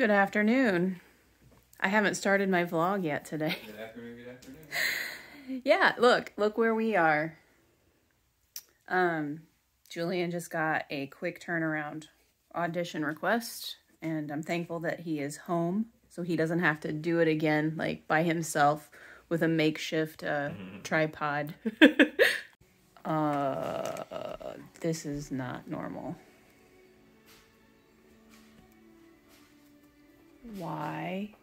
Good afternoon. I haven't started my vlog yet today. Good afternoon, good afternoon. yeah, look, look where we are. Um, Julian just got a quick turnaround audition request, and I'm thankful that he is home so he doesn't have to do it again like by himself with a makeshift uh, tripod. uh, this is not normal. Why?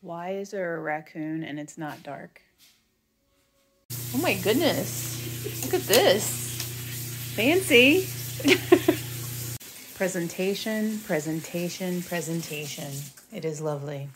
Why is there a raccoon and it's not dark? Oh my goodness. Look at this. Fancy. presentation, presentation, presentation. It is lovely.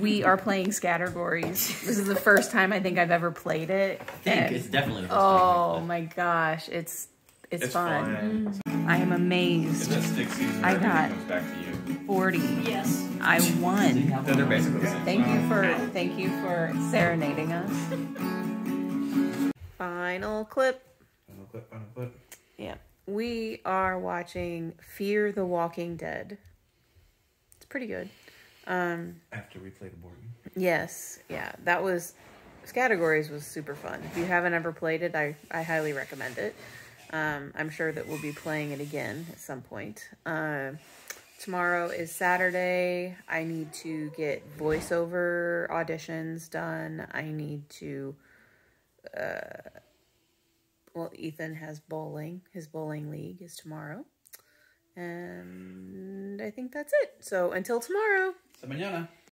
We are playing Scattergories. This is the first time I think I've ever played it. I think and- it's definitely the first Oh time. Oh my gosh, it's it's, It's fun. fun. I am amazed. that season? I got- back to you. 40. Yes. I won. Then they're basically the same. Thank you for thank you for serenading us. Final clip. Final clip, final clip. Yeah. We are watching Fear the Walking Dead. It's pretty good. Um After we played the board game. yes, yeah. That was categories was super fun. If you haven't ever played it, I, I highly recommend it. Um, I'm sure that we'll be playing it again at some point. Uh, tomorrow is Saturday. I need to get voiceover auditions done. I need to. Uh, well, Ethan has bowling. His bowling league is tomorrow. And I think that's it. So until tomorrow. So mañana.